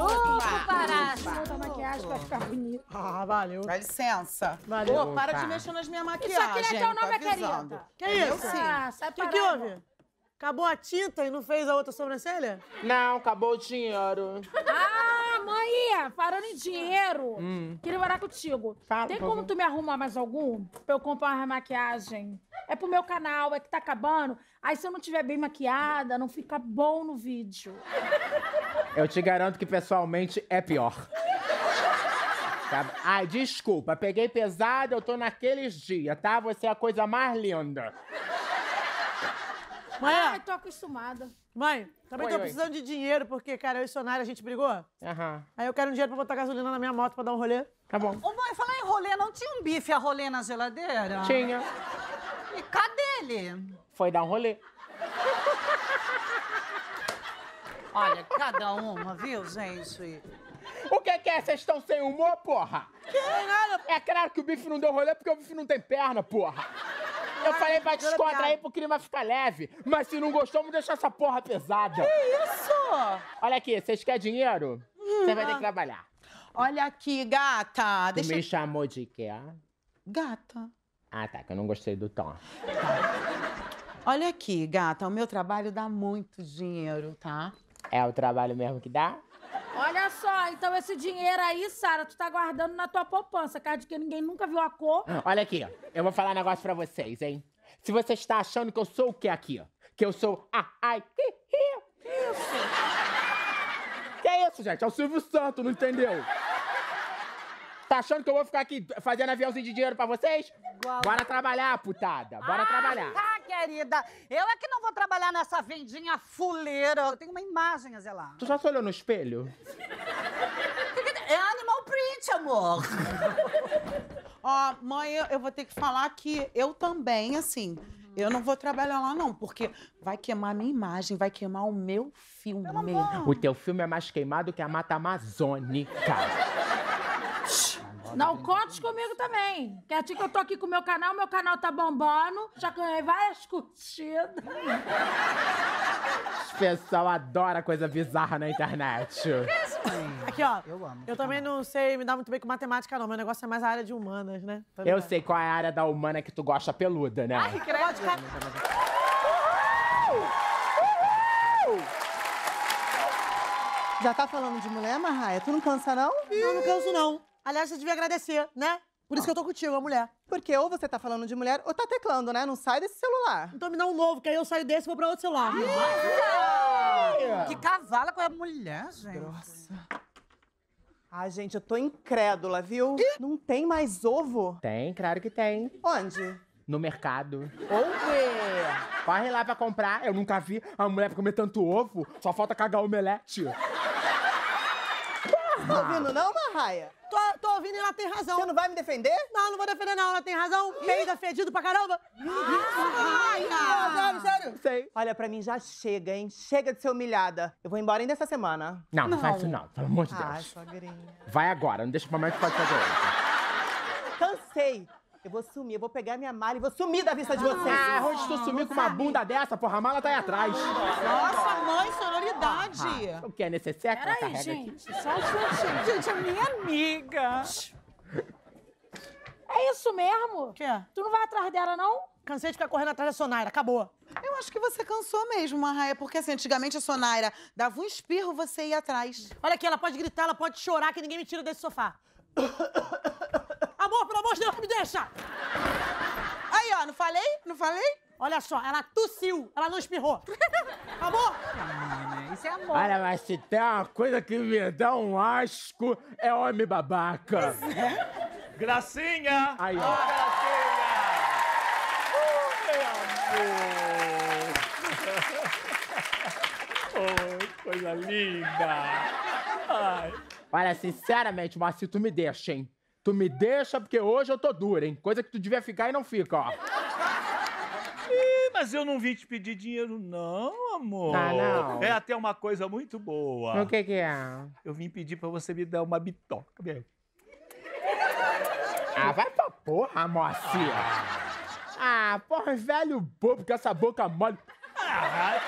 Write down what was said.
Chupa, para. Bota a maquiagem pra ficar bonita. Ah, valeu. Dá licença. Valeu. Ô, para de mexer nas minhas Isso maquiagens. aqui não é teu nome, avisando. querida. Que isso? Ah, sai O que, houve? Acabou a tinta e não fez a outra sobrancelha? Não, acabou o dinheiro. Ah, mãe, falando em dinheiro, Hum. queria morar contigo. Fala, Tem como favor. tu me arrumar mais algum? Pra eu comprar uma maquiagem? É pro meu canal, é que tá acabando. Aí se eu não tiver bem maquiada, não fica bom no vídeo. Eu te garanto que pessoalmente é pior. Tá? Ai, desculpa, peguei pesado, eu tô naqueles dias, tá? Você é a coisa mais linda. Mãe, Ai, tô acostumada. mãe, também Oi, tô oi. precisando de dinheiro, porque, cara, eu e Sonara, a gente brigou. Aham, Aí eu quero um dinheiro pra botar gasolina na minha moto pra dar um rolê. tá bom. Ô, mãe, falar em rolê, não tinha um bife a rolê na geladeira? Tinha. E cadê ele? Foi dar um rolê. Olha, cada uma, viu, gente? O que que é? Vocês estão sem humor, porra? É claro que o bife não deu rolê porque o bife não tem perna, porra. Eu falei pra descontrair pro clima ficar leve. Mas se não gostou, vamos deixar essa porra pesada. Isso! Olha aqui, vocês querem dinheiro? Você vai ter que trabalhar. Olha aqui, gata. Tu Deixa... me chamou de quê? Gata. Ah, tá, que eu não gostei do tom. Olha aqui, gata. O meu trabalho dá muito dinheiro, tá? É o trabalho mesmo que dá? Só, então esse dinheiro aí, Sara, tu tá guardando na tua poupança, cara de que ninguém nunca viu a cor. Olha aqui. Eu vou falar um negócio pra vocês, hein? Se você está achando que eu sou o que aqui, ó? Que eu sou. Ah, ai, hi, hi. Isso. Que é isso, gente? É o Silvio Santos, não entendeu? Tá achando que eu vou ficar aqui fazendo aviãozinho de dinheiro pra vocês? Bora trabalhar, putada. Bora trabalhar. Ah, querida, eu é que não vou trabalhar nessa vendinha fuleira. Eu tenho uma imagem a zelar. Tu já se olhou no espelho? Print, amor. Ó, mãe, eu, eu vou ter que falar que eu também, assim, eu não vou trabalhar lá, não, porque vai queimar a minha imagem, vai queimar o meu filme. O teu filme é mais queimado que a Mata Amazônica. Não conte comigo também. Quietinho que eu tô aqui com o meu canal, meu canal tá bombando. Já ganhei várias curtidas. O pessoal adora coisa bizarra na internet. Aqui, ó. Eu amo. Eu também não sei me dar muito bem com matemática, não. Meu negócio é mais a área de humanas, né? Tá Eu ligado? sei qual é a área da humana que tu gosta peluda, né? Já tá falando de mulher, Marraia? Tu não cansa, não? Não, não canso, não. Aliás, você devia agradecer, né? Por isso que eu tô contigo, a mulher. Porque ou você tá falando de mulher ou tá teclando, né? Não sai desse celular. Então me dá um novo, que aí eu saio desse e vou pra outro celular. Que cavala com a mulher, gente. Ai, gente, eu tô incrédula, viu? Não tem mais ovo? Tem, claro que tem. Onde? No mercado. Ouve! Corre lá pra comprar. Eu nunca vi a mulher pra comer tanto ovo. Só falta cagar o omelete. Tá ouvindo, não, Marraia? Tô, tô ouvindo e ela tem razão. Você não vai me defender? Não, não vou defender, não. Ela tem razão. Peida fedido pra caramba. Ai, sério, sério. Sei. Olha, pra mim já chega, hein? Chega de ser humilhada. Eu vou embora ainda essa semana. Não, não, faz isso não. Pelo amor de Ai, Deus. sogrinha. Vai agora. Não deixa pra mais que pode fazer isso. Cansei. Eu vou sumir, eu vou pegar minha mala e vou sumir da vista de vocês. Ah, onde tu sumiu com uma bunda dessa? Porra, a mala tá aí atrás. Nossa, mãe, O que é necessário que ela Peraí, carrega aqui? gente. Só um instantinho. Gente, é minha amiga. É isso mesmo? O quê? Tu não vai atrás dela, não? Cansei de ficar correndo atrás da Sonaira. Acabou. Eu acho que você cansou mesmo, Marraia, porque assim, antigamente a Sonaira dava um espirro, você ia atrás. Olha aqui, ela pode gritar, ela pode chorar, que ninguém me tira desse sofá. Amor, pelo amor de Deus, me deixa! Aí, ó, não falei? Não falei? Olha só, ela tossiu, ela não espirrou. Amor! Isso é amor. Olha, mas se tem uma coisa que me dá um asco, é homem babaca. Gracinha! Aí, ó. Oh, coisa linda! Ai. Olha, sinceramente, Marci, tu me deixa, hein? Tu me deixa porque hoje eu tô dura, hein? Coisa que tu devia ficar e não fica, ó. Mas eu não vim te pedir dinheiro, não, amor. Ah, não. É até uma coisa muito boa. O que que é? Eu vim pedir pra você me dar uma bitoca. Ah, vai pra porra, Moacir. Ah, porra, velho bobo com essa boca mole. Ah,